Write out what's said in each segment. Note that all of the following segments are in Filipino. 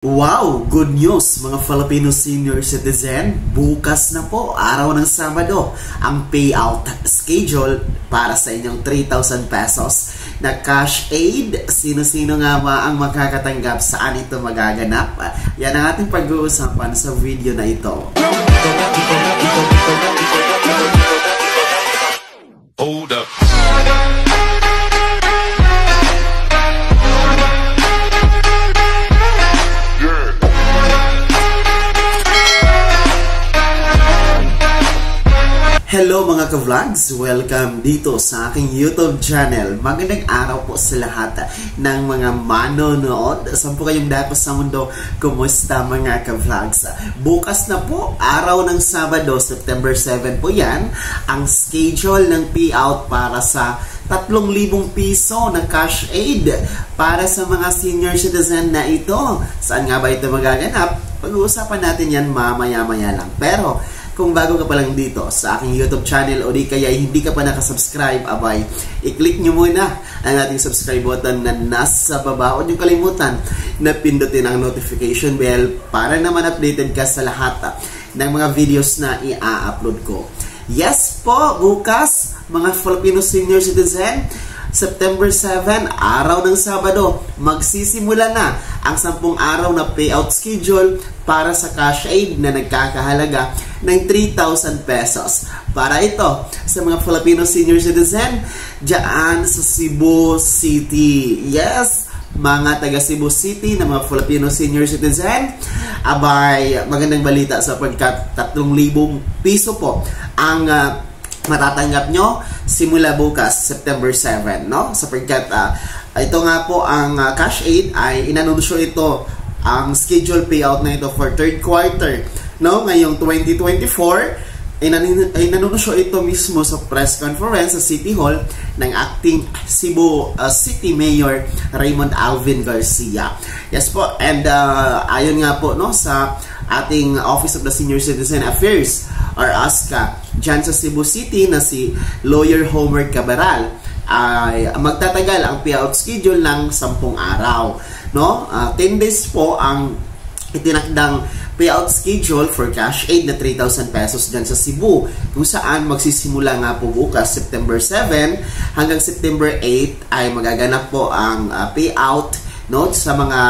Wow! Good news mga Filipino senior citizen. Bukas na po, araw ng Sabado, ang payout schedule para sa inyong 3,000 pesos na cash aid. Sino-sino nga ba ang makakatanggap? Saan ito magaganap? Yan ang ating pag-uusapan sa video na ito. Hold up. Hello mga ka-vlogs! Welcome dito sa aking YouTube channel. Magandang araw po sa lahat ng mga manonood. Saan po kayong dapat sa mundo? Kumusta mga ka-vlogs? Bukas na po, araw ng Sabado, September 7 po yan, ang schedule ng payout para sa 3,000 piso na cash aid para sa mga senior citizen na ito. Saan nga ba ito magaganap? Pag-uusapan natin yan mamaya-maya lang. Pero, kung bago ka pa lang dito sa aking YouTube channel o di kaya hindi ka pa nakasubscribe, abay, i-click nyo muna ang ating subscribe button na nasa baba. Huwag nyo kalimutan na pindutin ang notification bell para naman updated ka sa lahat ng mga videos na i-upload ko. Yes po, bukas, mga Filipino senior citizen, September 7, araw ng Sabado, magsisimula na ang 10 araw na payout schedule para sa cash aid na nagkakahalaga ng 3,000 pesos. Para ito sa mga Filipino senior citizen dyan sa Cebu City. Yes, mga taga Cebu City na mga Filipino senior citizen, abay magandang balita sa pagkat 3,000 piso po ang uh, matatanggap nyo simula bukas, September 7, no? Sapagkat uh, ito nga po ang uh, cash aid ay inanunsyo ito ang schedule payout na ito for third quarter, no? Ngayong 2024 ay nanunsyo ito mismo sa press conference sa City Hall ng acting Cebu uh, City Mayor Raymond Alvin Garcia. Yes po, and uh, ayon nga po no sa ating Office of the Senior Citizen Affairs or ASCA dyan sa Cebu City na si Lawyer Homer Cabaral ay magtatagal ang payout schedule ng 10 araw. No? Uh, ah, 10 days po ang itinakdang payout schedule for cash aid na 3,000 pesos dyan sa Cebu kung saan magsisimula nga po bukas September 7 hanggang September 8 ay magaganap po ang uh, payout no sa mga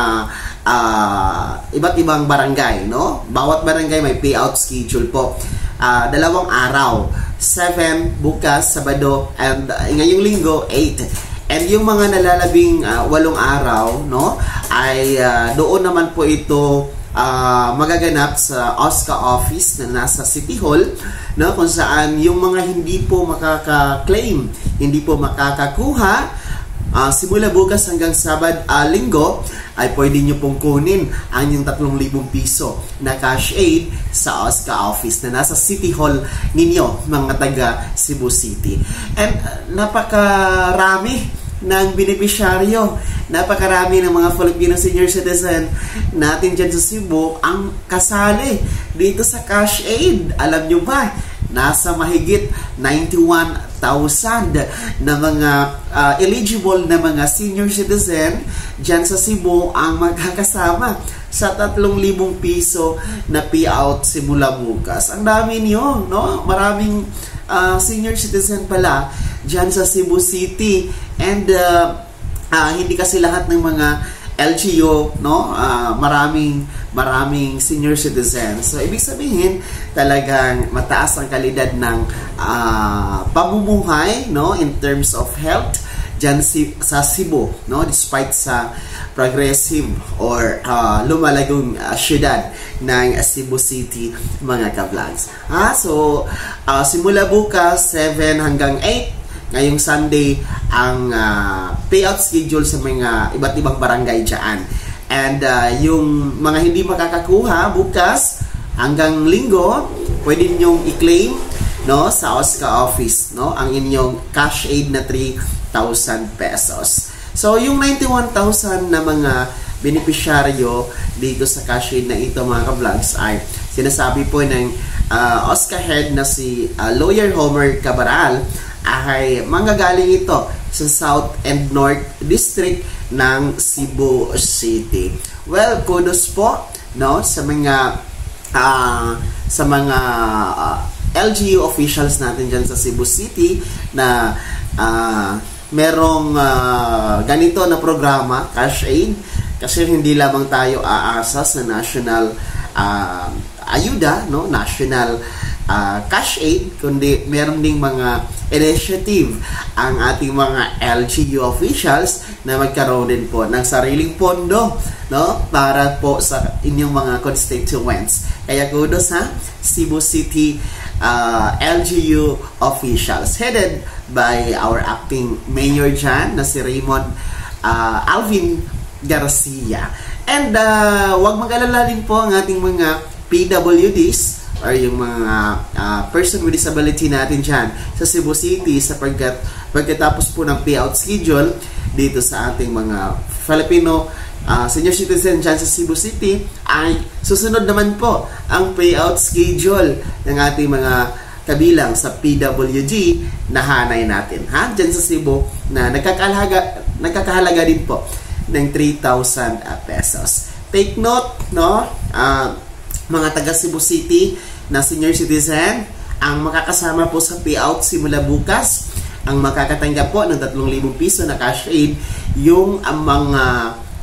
uh, iba't ibang barangay no bawat barangay may payout schedule po uh, dalawang araw. 7 bukas Sabado and uh, ngayong linggo 8 And yung mga nalalabing uh, walong araw, no, ay uh, doon naman po ito uh, magaganap sa OSCA office na nasa City Hall no kung saan yung mga hindi po makaka-claim, hindi po makakakuha uh, simula bukas hanggang Sabad uh, Linggo ay pwede nyo pong kunin ang yung 3,000 piso na cash aid sa OSCA office na nasa City Hall ninyo mga taga Cebu City. And uh, napakarami ng benepisyaryo. Napakarami ng mga Filipino senior citizen natin dyan sa Cebu ang kasali dito sa cash aid. Alam nyo ba, nasa mahigit 91,000 na mga uh, eligible na mga senior citizen dyan sa Cebu ang magkakasama sa 3,000 piso na payout simula bukas. Ang dami niyo, no? Maraming uh, senior citizen pala dyan sa Cebu City. And uh, uh, hindi kasi lahat ng mga LGU, no? Uh, maraming maraming senior citizens. So ibig sabihin, talagang mataas ang kalidad ng uh, pamumuhay, no, in terms of health dyan si, sa Cebu, no, despite sa progressive or uh, lumalagong uh, syudad ng Cebu City, mga ka-vlogs. Ha? So, uh, simula bukas, 7 hanggang 8, ngayong Sunday ang uh, payout schedule sa mga iba't ibang barangay dyan. And uh, yung mga hindi makakakuha bukas hanggang linggo, pwede ninyong i-claim no sa OSCA office no ang inyong cash aid na 3,000 pesos. So yung 91,000 na mga benepisyaryo dito sa cash aid na ito mga ka-vlogs ay sinasabi po ng uh, OSCA head na si uh, Lawyer Homer Cabaral ay manggagaling ito sa South and North District ng Cebu City. Well, kudos po no sa mga uh, sa mga uh, LGU officials natin dyan sa Cebu City na uh, merong uh, ganito na programa, cash aid, kasi hindi lamang tayo aasa sa national uh, ayuda, no? national uh, cash aid, kundi meron ding mga initiative ang ating mga LGU officials na magkaroon din po ng sariling pondo no para po sa inyong mga constituents. Kaya kudos ha Cebu City uh, LGU officials headed by our acting mayor dyan na si Raymond uh, Alvin Garcia. And uh, wag mag-alala din po ang ating mga PWDs or yung mga uh, person with disability natin dyan sa Cebu City sapagkat pagkatapos po ng payout schedule dito sa ating mga Filipino uh, senior citizen dyan sa Cebu City ay susunod naman po ang payout schedule ng ating mga kabilang sa PWG na hanay natin ha? Dyan sa Cebu na nagkakahalaga nagkakahalaga din po ng 3,000 pesos. Take note no? Uh, mga taga Cebu City na senior citizen ang makakasama po sa payout simula bukas ang makakatanggap po ng 3,000 piso na cash aid yung ang mga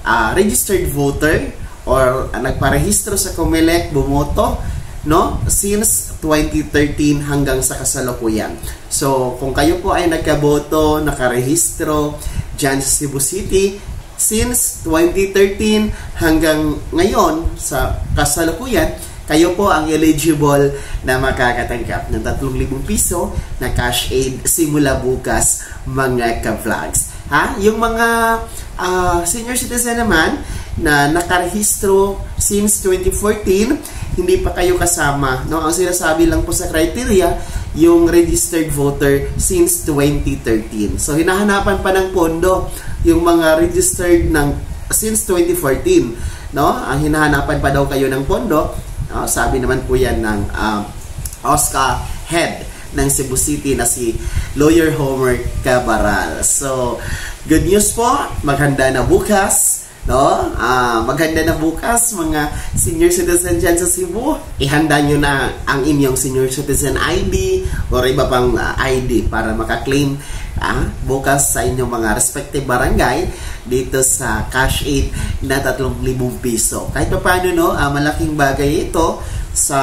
uh, registered voter or uh, nagparehistro sa COMELEC bumoto no since 2013 hanggang sa kasalukuyan. So kung kayo po ay nagkaboto, nakarehistro diyan sa Cebu City, since 2013 hanggang ngayon sa kasalukuyan, kayo po ang eligible na makakatanggap ng 3,000 piso na cash aid simula bukas mga ka-vlogs. Ha? Yung mga uh, senior citizen naman na nakarehistro since 2014, hindi pa kayo kasama. No? Ang sinasabi lang po sa criteria, yung registered voter since 2013. So, hinahanapan pa ng pondo yung mga registered ng since 2014. No? Ang hinahanapan pa daw kayo ng pondo. No? Sabi naman po yan ng uh, Oscar Head ng Cebu City na si Lawyer Homer Cabaral. So, good news po, maghanda na bukas no? Uh, maghanda na bukas mga senior citizen dyan sa Cebu. Ihanda nyo na ang inyong senior citizen ID or iba pang uh, ID para makaklaim uh, bukas sa inyong mga respective barangay dito sa cash aid na 3,000 piso. Kahit pa paano, no, uh, malaking bagay ito sa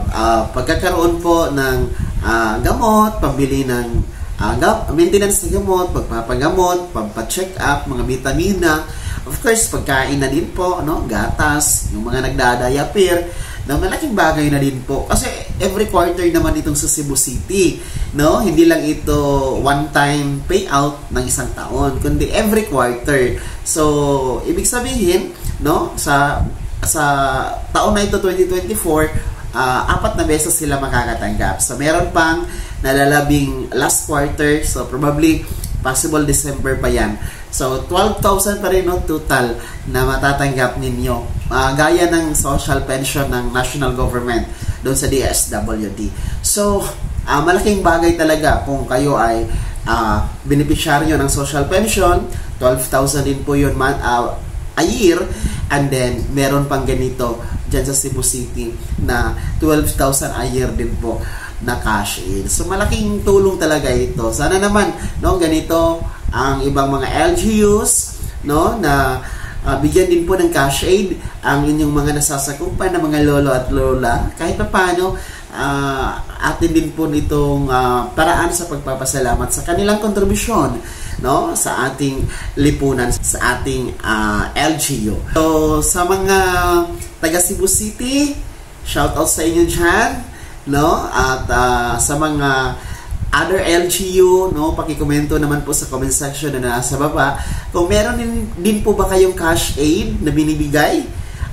uh, pagkakaroon po ng uh, gamot, pambili ng uh, maintenance ng gamot, pagpapagamot, pagpa-check up, mga vitamina, Of course, pagkain na din po, no? gatas, yung mga nagdadayapir, na malaking bagay na din po. Kasi every quarter naman itong sa Cebu City. No? Hindi lang ito one-time payout ng isang taon, kundi every quarter. So, ibig sabihin, no, sa sa taon na ito 2024, uh, ah, apat na beses sila makakatanggap. So, meron pang nalalabing last quarter. So, probably possible December pa yan. So, 12,000 pa rin no, total na matatanggap ninyo. Uh, gaya ng social pension ng national government doon sa DSWD. So, uh, malaking bagay talaga kung kayo ay uh, beneficiaryo ng social pension. 12,000 din po yun man, uh, a year. And then, meron pang ganito dyan sa Cebu City na 12,000 a year din po na cash in. So malaking tulong talaga ito. Sana naman no ganito ang ibang mga LGUs no na uh, bigyan din po ng cash aid ang inyong mga nasasakupan na mga lolo at lola. Kahit pa paano uh, atin din po nitong uh, paraan sa pagpapasalamat sa kanilang kontribusyon no? Sa ating lipunan sa ating uh, LGU. So sa mga taga Cebu City, shout out sa inyo diyan no? At uh, sa mga other LGU, no, pakikomento naman po sa comment section na nasa baba. Kung meron din, din po ba kayong cash aid na binibigay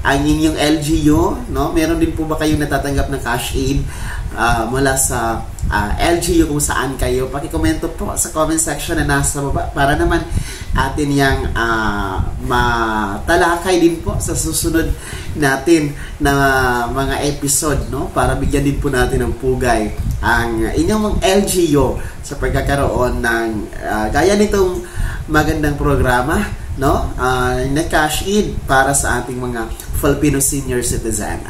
ang inyong LGU, no? Meron din po ba kayong natatanggap ng cash aid uh, mula sa uh, LGU kung saan kayo? Pakikomento po sa comment section na nasa baba para naman atin yang uh, matalakay din po sa susunod natin na mga episode, no? Para bigyan din po natin ng pugay ang inyong LGU sa pagkakaroon ng uh, gaya nitong magandang programa no? Uh, na-cash in para sa ating mga Filipino senior citizen.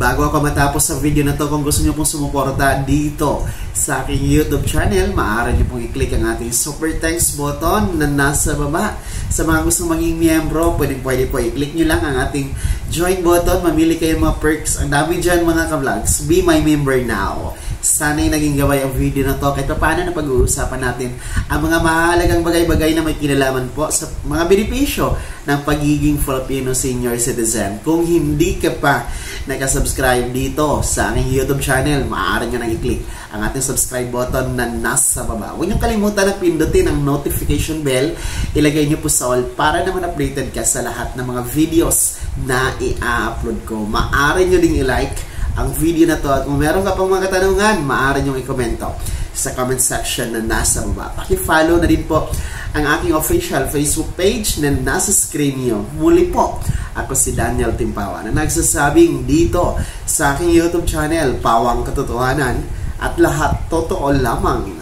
Bago ako matapos sa video na to, kung gusto niyo pong sumuporta dito sa aking YouTube channel, maaari niyo pong i-click ang ating super thanks button na nasa baba. Sa mga gustong maging miyembro, pwede pwede po i-click niyo lang ang ating join button, mamili kayo mga perks. Ang dami dyan mga ka-vlogs. Be my member now. Sana'y naging gaway ang video na to kahit paano na pag-uusapan natin ang mga mahalagang bagay-bagay na may kinalaman po sa mga benepisyo ng pagiging Filipino senior citizen. Kung hindi ka pa nakasubscribe dito sa aking YouTube channel, maaari nyo nang i-click ang ating subscribe button na nasa baba. Huwag niyong kalimutan na pindutin ang notification bell. Ilagay niyo po sa all para naman updated ka sa lahat ng mga videos na i-upload ko. Maaari nyo ding i-like ang video na to at kung meron ka pang mga katanungan, maaari nyo i-komento sa comment section na nasa baba. Paki-follow na din po ang aking official Facebook page na nasa screen niyo. Muli po, ako si Daniel Timpawa na nagsasabing dito sa aking YouTube channel, Pawang Katotohanan at lahat totoo lamang